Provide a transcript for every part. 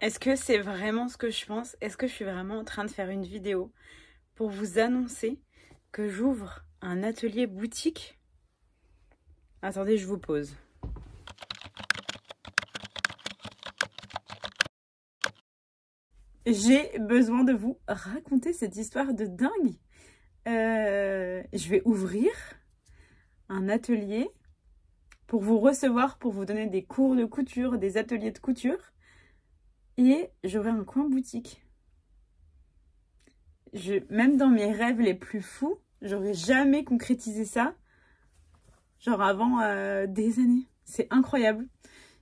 Est-ce que c'est vraiment ce que je pense? Est-ce que je suis vraiment en train de faire une vidéo pour vous annoncer que j'ouvre un atelier boutique? Attendez, je vous pose. J'ai besoin de vous raconter cette histoire de dingue. Euh, je vais ouvrir un atelier pour vous recevoir, pour vous donner des cours de couture, des ateliers de couture. Et j'aurai un coin boutique. Même dans mes rêves les plus fous, j'aurais jamais concrétisé ça. Genre avant euh, des années. C'est incroyable.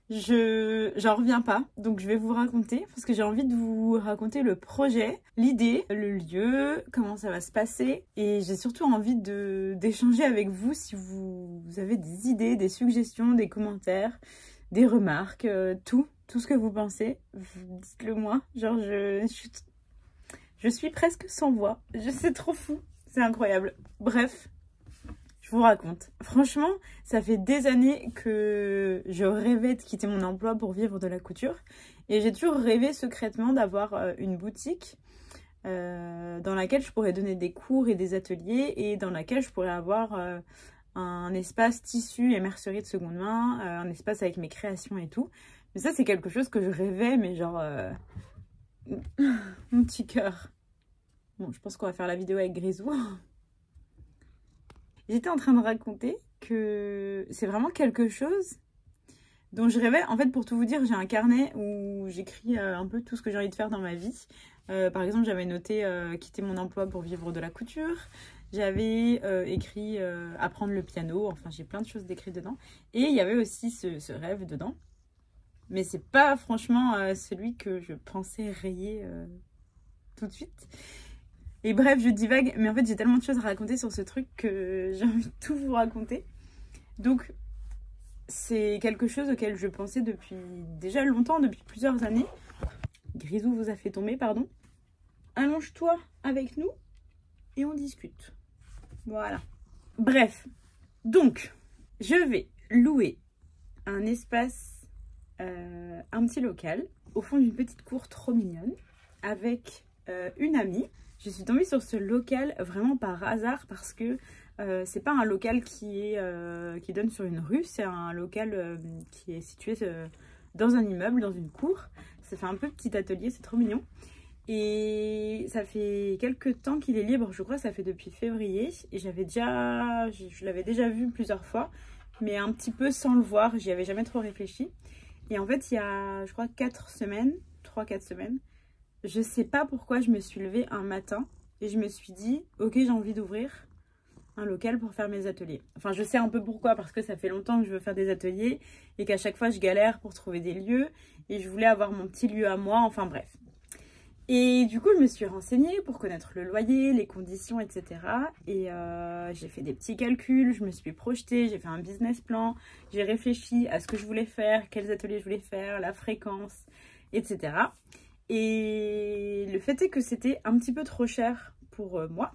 Je j'en reviens pas, donc je vais vous raconter parce que j'ai envie de vous raconter le projet, l'idée, le lieu, comment ça va se passer et j'ai surtout envie d'échanger avec vous si vous, avez des idées, des suggestions, des commentaires, des remarques, euh, tout, tout ce que vous pensez, dites-le moi. Genre je, suis presque sans voix, sais trop fou, c'est incroyable. Bref, je vous raconte. Franchement, ça fait des années que je rêvais de quitter mon emploi pour vivre de la couture. Et j'ai toujours rêvé secrètement d'avoir euh, une boutique euh, dans laquelle je pourrais donner des cours et des ateliers et dans laquelle je pourrais avoir euh, un espace tissu et mercerie de seconde main, un espace avec mes créations et tout. Mais ça, c'est quelque chose que je rêvais, mais genre... mon petit cœur. Bon, je pense qu'on va faire la vidéo avec Grisou. J'étais en train de raconter que c'est vraiment quelque chose dont je rêvais. En fait, pour tout vous dire, j'ai un carnet où j'écris euh, un peu tout ce que j'ai envie de faire dans ma vie. Euh, par exemple, j'avais noté euh, quitter mon emploi pour vivre de la couture. J'avais écrit apprendre le piano. Enfin, j'ai plein de choses décrites dedans. Et il y avait aussi ce rêve dedans. Mais c'est pas franchement celui que je pensais rayer tout de suite. Et bref, je divague, mais en fait j'ai tellement de choses à raconter sur ce truc que j'ai envie de tout vous raconter. Donc c'est quelque chose auquel je pensais depuis déjà longtemps, depuis plusieurs années. Grisou vous a fait tomber, pardon. Allonge-toi avec nous et on discute. Voilà. Bref, donc je vais louer un espace, euh, un petit local, au fond d'une petite cour trop mignonne, avec euh, une amie je suis tombée sur ce local vraiment par hasard parce que euh, c'est pas un local qui, est, euh, qui donne sur une rue, c'est un local qui est situé dans un immeuble, dans une cour. Ça fait un peu petit atelier, c'est trop mignon. Et ça fait quelques temps qu'il est libre, je crois ça fait depuis février. Et j'avais déjà, je l'avais déjà vu plusieurs fois, mais un petit peu sans le voir, j'y avais jamais trop réfléchi. Et en fait, il y a, je crois, 4 semaines, 3-4 semaines, je sais pas pourquoi je me suis levée un matin et je me suis dit, ok, j'ai envie d'ouvrir un local pour faire mes ateliers. Enfin, je sais un peu pourquoi, parce que ça fait longtemps que je veux faire des ateliers et qu'à chaque fois, je galère pour trouver des lieux et je voulais avoir mon petit lieu à moi, enfin bref. Et du coup, je me suis renseignée pour connaître le loyer, les conditions, etc. Et euh, j'ai fait des petits calculs, je me suis projetée, j'ai fait un business plan, j'ai réfléchi à ce que je voulais faire, quels ateliers je voulais faire, la fréquence, etc. Et le fait est que c'était un petit peu trop cher pour euh, moi.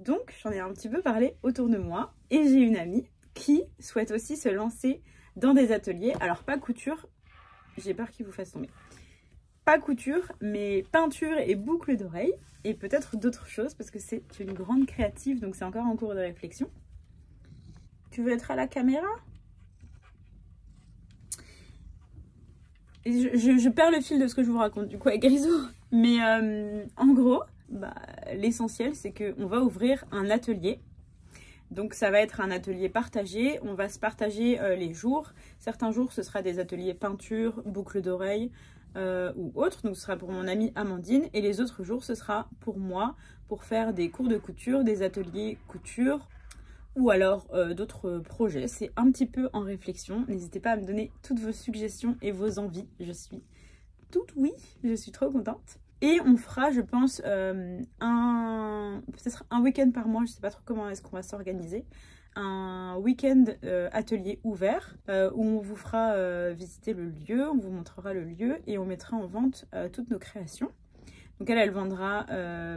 Donc j'en ai un petit peu parlé autour de moi. Et j'ai une amie qui souhaite aussi se lancer dans des ateliers. Alors pas couture, j'ai peur qu'il vous fasse tomber. Pas couture, mais peinture et boucles d'oreilles. Et peut-être d'autres choses parce que c'est une grande créative, donc c'est encore en cours de réflexion. Tu veux être à la caméra? Je, perds le fil de ce que je vous raconte du coup avec Grisou. Mais euh, en gros, bah, l'essentiel c'est qu'on va ouvrir un atelier. Donc ça va être un atelier partagé, on va se partager euh, les jours. Certains jours ce sera des ateliers peinture, boucle d'oreilles euh, ou autres. Donc ce sera pour mon amie Amandine. Et les autres jours ce sera pour moi pour faire des cours de couture, des ateliers couture ou alors euh, d'autres projets. C'est un petit peu en réflexion. N'hésitez pas à me donner toutes vos suggestions et vos envies. Je suis toute oui, je suis trop contente. Et on fera, je pense, euh, un peut-être un week-end par mois. Je sais pas trop comment est-ce qu'on va s'organiser. Un week-end euh, atelier ouvert où on vous fera visiter le lieu, on vous montrera le lieu et on mettra en vente toutes nos créations. Donc elle, elle vendra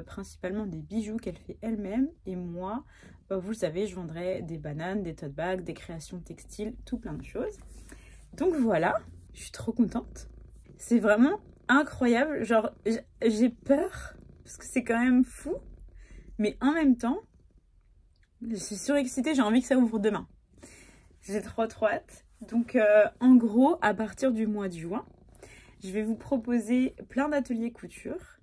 principalement des bijoux qu'elle fait elle-même et moi, vous le savez, je vendrai des bananes, des tote bags, des créations textiles, tout plein de choses. Donc voilà, je suis trop contente. C'est vraiment incroyable. Genre, j'ai peur parce que c'est quand même fou. Mais en même temps, je suis surexcitée, j'ai envie que ça ouvre demain. J'ai trop trop hâte. Donc, euh, en gros, à partir du mois de juin, je vais vous proposer plein d'ateliers couture,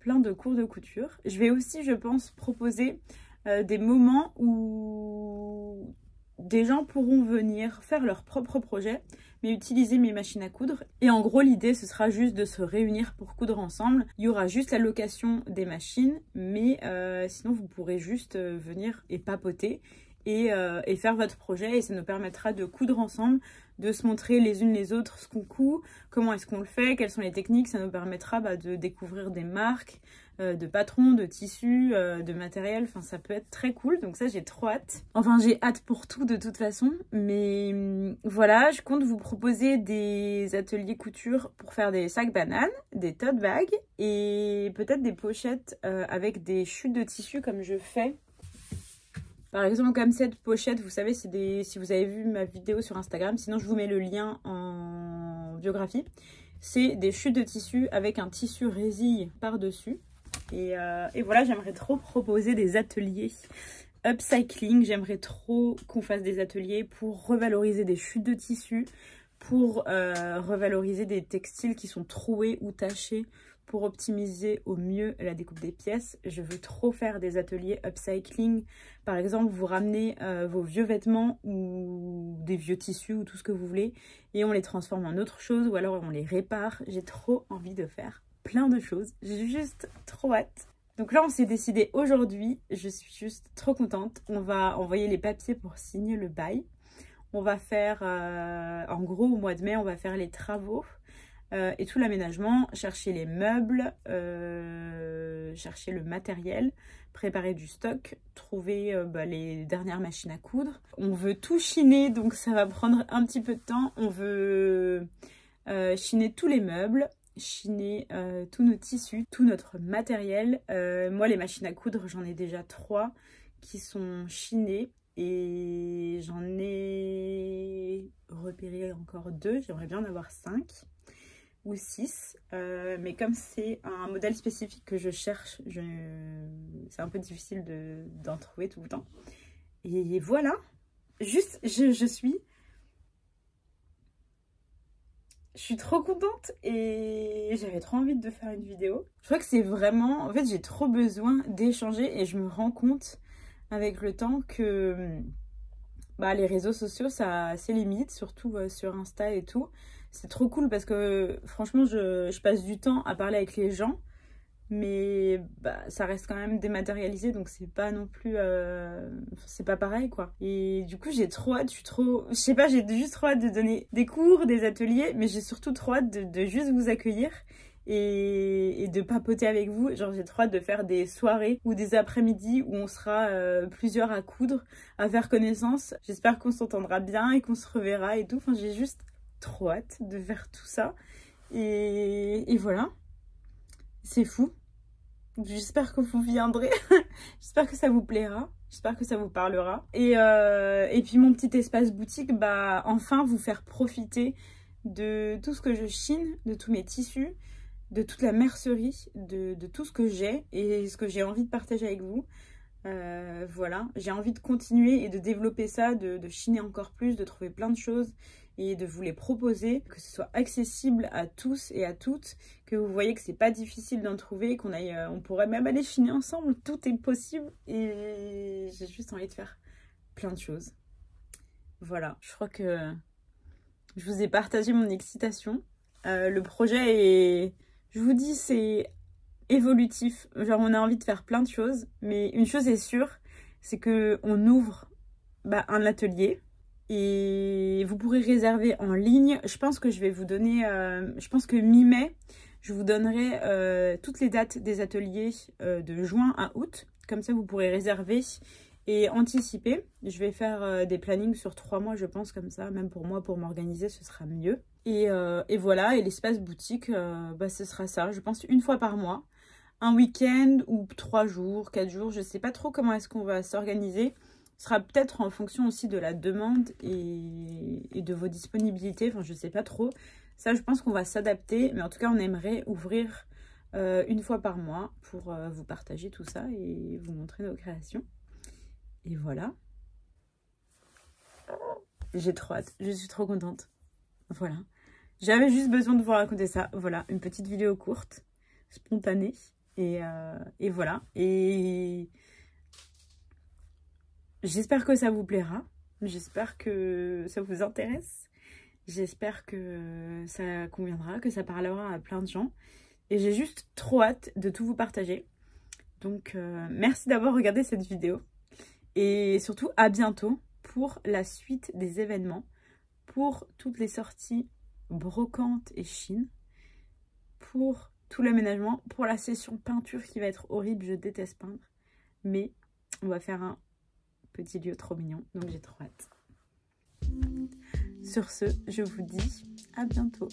plein de cours de couture. Je vais aussi, je pense, proposer euh, des moments où des gens pourront venir faire leur propre projet, mais utiliser mes machines à coudre. Et en gros, l'idée, ce sera juste de se réunir pour coudre ensemble. Il y aura juste la location des machines, mais euh, sinon, vous pourrez juste euh, venir et papoter et, euh, et, faire votre projet. Et ça nous permettra de coudre ensemble, de se montrer les unes les autres ce qu'on coud, comment est-ce qu'on le fait, quelles sont les techniques. Ça nous permettra bah, de découvrir des marques, de patrons, de tissus, euh, de matériel. Enfin, ça peut être très cool. Donc ça, j'ai trop hâte. Enfin, j'ai hâte pour tout de toute façon. Mais hum, voilà, je compte vous proposer des ateliers couture pour faire des sacs bananes, des tote bags et peut-être des pochettes euh, avec des chutes de tissu comme je fais par exemple, comme cette pochette, vous savez. Si vous avez vu ma vidéo sur Instagram, sinon je vous mets le lien en biographie. C'est des chutes de tissu avec un tissu résille par-dessus. Euh, et, voilà, j'aimerais trop proposer des ateliers upcycling. J'aimerais trop qu'on fasse des ateliers pour revaloriser des chutes de tissu, pour euh, revaloriser des textiles qui sont troués ou tachés, pour optimiser au mieux la découpe des pièces. Je veux trop faire des ateliers upcycling. Par exemple, vous ramenez euh, vos vieux vêtements ou des vieux tissus ou tout ce que vous voulez et on les transforme en autre chose ou alors on les répare. J'ai trop envie de faire plein de choses. J'ai juste trop hâte. Donc là, on s'est décidé aujourd'hui. Je suis juste trop contente. On va envoyer les papiers pour signer le bail. On va faire, euh, en gros, au mois de mai, on va faire les travaux euh, et tout l'aménagement, chercher les meubles, euh, chercher le matériel, préparer du stock, trouver bah, les dernières machines à coudre. On veut tout chiner, donc ça va prendre un petit peu de temps. On veut chiner tous les meubles, chiner euh, tous nos tissus, tout notre matériel. Euh, moi, les machines à coudre, j'en ai déjà trois qui sont chinées et j'en ai repéré encore deux. J'aimerais bien en avoir cinq ou six. Euh, mais comme c'est un modèle spécifique que je cherche, c'est un peu difficile d'en trouver tout le temps. Et voilà, juste, je suis je suis trop contente et j'avais trop envie de faire une vidéo. Je crois que c'est vraiment... En fait, j'ai trop besoin d'échanger et je me rends compte avec le temps que bah, les réseaux sociaux, ça a ses limites, surtout euh, sur Insta et tout. C'est trop cool parce que franchement, je, je passe du temps à parler avec les gens mais bah, ça reste quand même dématérialisé donc c'est pas non plus euh, c'est pas pareil quoi. Et du coup j'ai trop hâte je suis trop je sais pas j'ai juste trop hâte de donner des cours des ateliers mais j'ai surtout trop hâte de, juste vous accueillir et, de papoter avec vous. Genre j'ai trop hâte de faire des soirées ou des après-midi où on sera euh, plusieurs à coudre à faire connaissance. J'espère qu'on s'entendra bien et qu'on se reverra et tout. Enfin j'ai juste trop hâte de faire tout ça. Et, et voilà c'est fou. J'espère que vous viendrez. J'espère que ça vous plaira. J'espère que ça vous parlera. Et, euh, et puis mon petit espace boutique, bah enfin vous faire profiter de tout ce que je chine, de tous mes tissus, de toute la mercerie, de, tout ce que j'ai et ce que j'ai envie de partager avec vous. Euh, voilà, j'ai envie de continuer et de développer ça, de chiner encore plus, de trouver plein de choses et de vous les proposer, que ce soit accessible à tous et à toutes, que vous voyez que c'est pas difficile d'en trouver, qu'on aille, euh, on pourrait même aller chiner ensemble, tout est possible et j'ai juste envie de faire plein de choses. Voilà, je crois que je vous ai partagé mon excitation. Euh, le projet est, je vous dis, c'est évolutif. Genre, on a envie de faire plein de choses, mais une chose est sûre, c'est que on ouvre bah, un atelier et vous pourrez réserver en ligne. Je pense que je vais vous donner, euh, je pense que mi-mai, je vous donnerai euh, toutes les dates des ateliers euh, de juin à août. Comme ça, vous pourrez réserver et anticiper. Je vais faire des plannings sur trois mois, je pense, comme ça. Même pour moi, pour m'organiser, ce sera mieux. Et, et voilà, et l'espace boutique, bah, ce sera ça. Je pense une fois par mois. Un week-end ou trois jours, quatre jours. Je ne sais pas trop comment est-ce qu'on va s'organiser. Ce sera peut-être en fonction aussi de la demande et, de vos disponibilités. Enfin, je sais pas trop. Ça, je pense qu'on va s'adapter. Mais en tout cas, on aimerait ouvrir euh, une fois par mois pour euh, vous partager tout ça et vous montrer nos créations. Et voilà. J'ai trop hâte. Je suis trop contente. Voilà. J'avais juste besoin de vous raconter ça. Voilà, une petite vidéo courte, spontanée. Et, euh, et voilà. Et j'espère que ça vous plaira. J'espère que ça vous intéresse. J'espère que ça conviendra, que ça parlera à plein de gens. Et j'ai juste trop hâte de tout vous partager. Donc, euh, merci d'avoir regardé cette vidéo. Et surtout, à bientôt pour la suite des événements, pour toutes les sorties brocantes et chine, pour tout l'aménagement, pour la session peinture qui va être horrible, je déteste peindre. Mais on va faire un petit lieu trop mignon, donc j'ai trop hâte. Sur ce, je vous dis à bientôt.